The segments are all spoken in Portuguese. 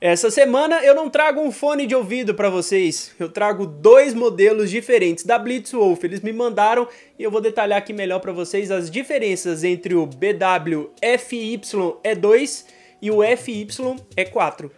Essa semana eu não trago um fone de ouvido para vocês, eu trago dois modelos diferentes da Blitzwolf. Eles me mandaram e eu vou detalhar aqui melhor para vocês as diferenças entre o BW FY-E2 e o FY-E4.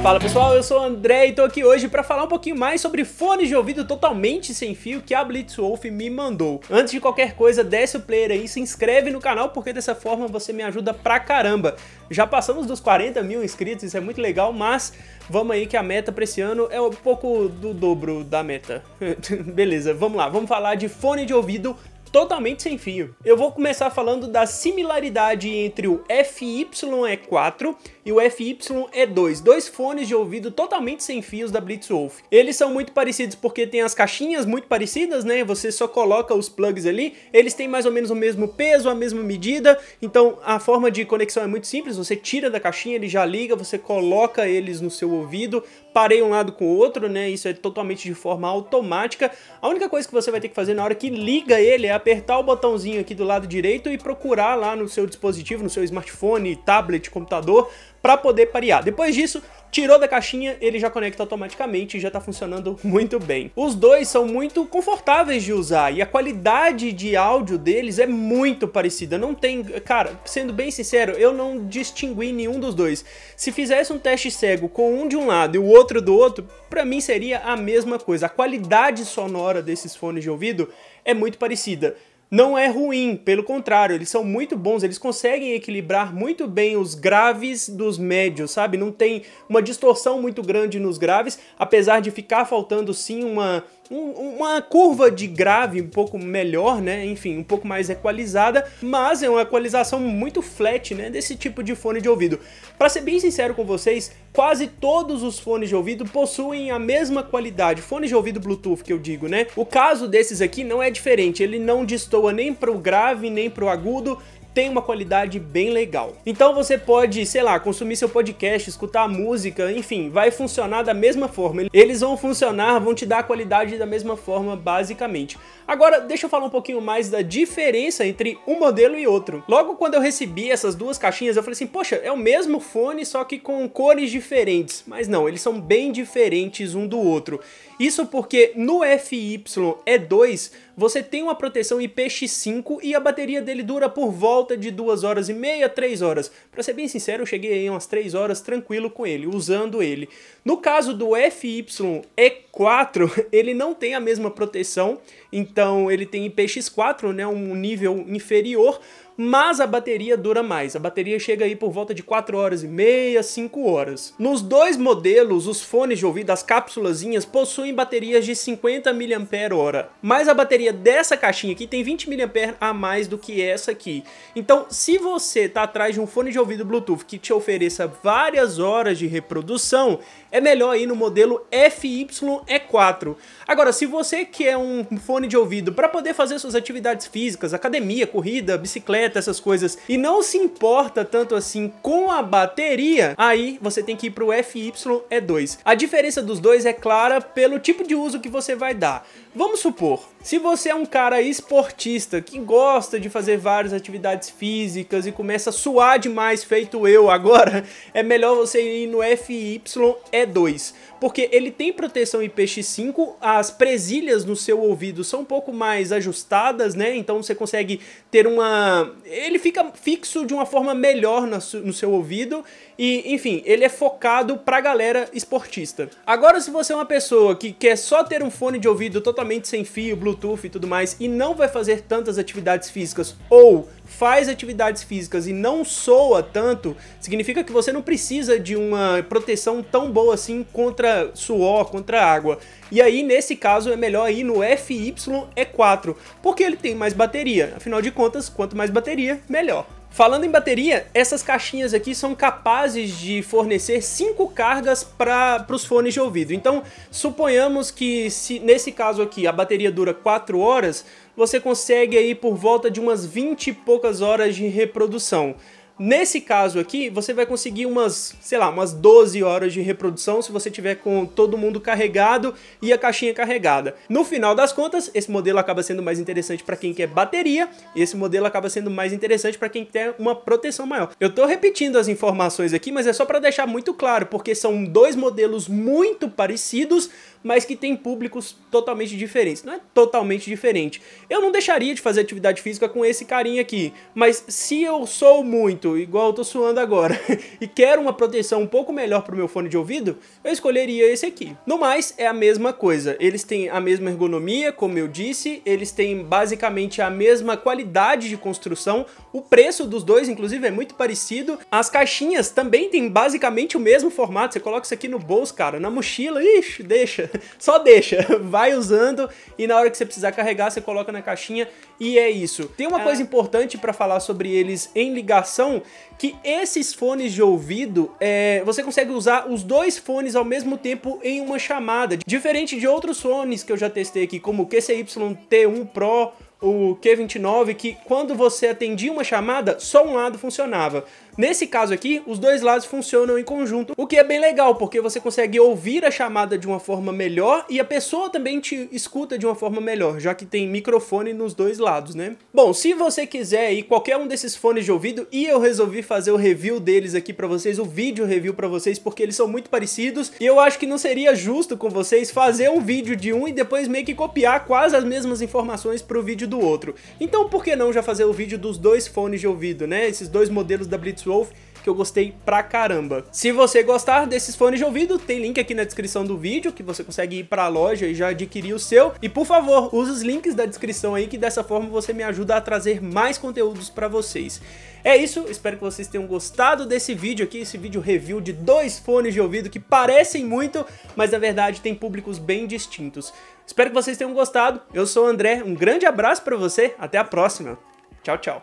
Fala pessoal, eu sou o André e tô aqui hoje para falar um pouquinho mais sobre fones de ouvido totalmente sem fio que a Blitzwolf me mandou. Antes de qualquer coisa, desce o player aí, se inscreve no canal porque dessa forma você me ajuda pra caramba. Já passamos dos 40 mil inscritos, isso é muito legal, mas vamos aí que a meta pra esse ano é um pouco do dobro da meta. Beleza, vamos lá, vamos falar de fone de ouvido totalmente sem fio. Eu vou começar falando da similaridade entre o FY-E4 e o FY-E2, dois fones de ouvido totalmente sem fios da Blitzwolf. Eles são muito parecidos porque tem as caixinhas muito parecidas, né? Você só coloca os plugs ali, eles têm mais ou menos o mesmo peso, a mesma medida, então a forma de conexão é muito simples, você tira da caixinha, ele já liga, você coloca eles no seu ouvido, parei um lado com o outro, né? Isso é totalmente de forma automática. A única coisa que você vai ter que fazer na hora que liga ele é apertar o botãozinho aqui do lado direito e procurar lá no seu dispositivo, no seu smartphone, tablet, computador, para poder parear. Depois disso, tirou da caixinha, ele já conecta automaticamente e já está funcionando muito bem. Os dois são muito confortáveis de usar e a qualidade de áudio deles é muito parecida. Não tem, cara, sendo bem sincero, eu não distingui nenhum dos dois. Se fizesse um teste cego com um de um lado e o outro do outro, para mim seria a mesma coisa. A qualidade sonora desses fones de ouvido é muito parecida não é ruim, pelo contrário, eles são muito bons, eles conseguem equilibrar muito bem os graves dos médios, sabe? Não tem uma distorção muito grande nos graves, apesar de ficar faltando sim uma um, uma curva de grave um pouco melhor, né? Enfim, um pouco mais equalizada, mas é uma equalização muito flat, né? Desse tipo de fone de ouvido. Para ser bem sincero com vocês, quase todos os fones de ouvido possuem a mesma qualidade, fones de ouvido Bluetooth que eu digo, né? O caso desses aqui não é diferente, ele não destoa nem para o grave nem para o agudo, tem uma qualidade bem legal. Então você pode, sei lá, consumir seu podcast, escutar música, enfim, vai funcionar da mesma forma. Eles vão funcionar, vão te dar a qualidade da mesma forma, basicamente. Agora, deixa eu falar um pouquinho mais da diferença entre um modelo e outro. Logo quando eu recebi essas duas caixinhas, eu falei assim, poxa, é o mesmo fone, só que com cores diferentes. Mas não, eles são bem diferentes um do outro. Isso porque no FY-E2 você tem uma proteção IPX5 e a bateria dele dura por volta de 2 horas e meia, 3 horas. Para ser bem sincero, eu cheguei aí umas 3 horas tranquilo com ele, usando ele. No caso do FY-E4, ele não tem a mesma proteção, então ele tem IPX4, né, um nível inferior, mas a bateria dura mais. A bateria chega aí por volta de 4 horas e meia, 5 horas. Nos dois modelos, os fones de ouvido, as cápsulazinhas, possuem baterias de 50 mAh, mas a bateria dessa caixinha aqui tem 20 mAh a mais do que essa aqui. Então, se você está atrás de um fone de ouvido Bluetooth que te ofereça várias horas de reprodução, é melhor ir no modelo FY-E4. Agora, se você quer um fone de ouvido para poder fazer suas atividades físicas, academia, corrida, bicicleta, essas coisas, e não se importa tanto assim com a bateria, aí você tem que ir pro FY-E2. A diferença dos dois é clara pelo tipo de uso que você vai dar. Vamos supor, se você é um cara esportista que gosta de fazer várias atividades físicas e começa a suar demais, feito eu agora, é melhor você ir no FY-E2, porque ele tem proteção IPX5, as presilhas no seu ouvido são um pouco mais ajustadas, né? Então você consegue ter uma. Ele fica fixo de uma forma melhor no seu ouvido e, enfim, ele é focado pra galera esportista. Agora, se você é uma pessoa que quer só ter um fone de ouvido totalmente sem fio, Bluetooth e tudo mais, e não vai fazer tantas atividades físicas, ou faz atividades físicas e não soa tanto, significa que você não precisa de uma proteção tão boa assim contra suor, contra água. E aí, nesse caso, é melhor ir no FY-E4, porque ele tem mais bateria. Afinal de contas, quanto mais bateria, melhor. Falando em bateria, essas caixinhas aqui são capazes de fornecer 5 cargas para os fones de ouvido. Então, suponhamos que se nesse caso aqui a bateria dura 4 horas, você consegue aí por volta de umas 20 e poucas horas de reprodução. Nesse caso aqui, você vai conseguir umas, sei lá, umas 12 horas de reprodução se você tiver com todo mundo carregado e a caixinha carregada. No final das contas, esse modelo acaba sendo mais interessante para quem quer bateria e esse modelo acaba sendo mais interessante para quem quer uma proteção maior. Eu tô repetindo as informações aqui, mas é só para deixar muito claro, porque são dois modelos muito parecidos, mas que têm públicos totalmente diferentes. Não é totalmente diferente. Eu não deixaria de fazer atividade física com esse carinha aqui, mas se eu sou muito, igual eu tô suando agora, e quero uma proteção um pouco melhor pro meu fone de ouvido, eu escolheria esse aqui. No mais, é a mesma coisa. Eles têm a mesma ergonomia, como eu disse, eles têm basicamente a mesma qualidade de construção, o preço dos dois, inclusive, é muito parecido. As caixinhas também têm basicamente o mesmo formato, você coloca isso aqui no bolso, cara, na mochila, ixi, deixa, só deixa, vai usando e na hora que você precisar carregar, você coloca na caixinha e é isso. Tem uma é. coisa importante para falar sobre eles em ligação, que esses fones de ouvido, é, você consegue usar os dois fones ao mesmo tempo em uma chamada, diferente de outros fones que eu já testei aqui, como o QCY T1 Pro, o Q29, que quando você atendia uma chamada, só um lado funcionava. Nesse caso aqui, os dois lados funcionam em conjunto, o que é bem legal, porque você consegue ouvir a chamada de uma forma melhor e a pessoa também te escuta de uma forma melhor, já que tem microfone nos dois lados, né? Bom, se você quiser aí qualquer um desses fones de ouvido, e eu resolvi fazer o review deles aqui para vocês, o vídeo review para vocês, porque eles são muito parecidos, e eu acho que não seria justo com vocês fazer um vídeo de um e depois meio que copiar quase as mesmas informações pro vídeo do outro. Então por que não já fazer o vídeo dos dois fones de ouvido, né? Esses dois modelos da Blitz Wolf que eu gostei pra caramba. Se você gostar desses fones de ouvido, tem link aqui na descrição do vídeo, que você consegue ir pra loja e já adquirir o seu. E por favor, use os links da descrição aí, que dessa forma você me ajuda a trazer mais conteúdos pra vocês. É isso, espero que vocês tenham gostado desse vídeo aqui, esse vídeo review de dois fones de ouvido que parecem muito, mas na verdade tem públicos bem distintos. Espero que vocês tenham gostado, eu sou o André, um grande abraço pra você, até a próxima. Tchau, tchau.